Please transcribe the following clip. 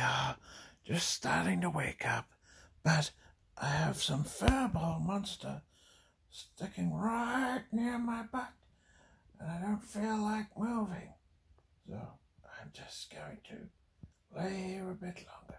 are just starting to wake up, but I have some furball monster sticking right near my butt, and I don't feel like moving. So I'm just going to lay here a bit longer.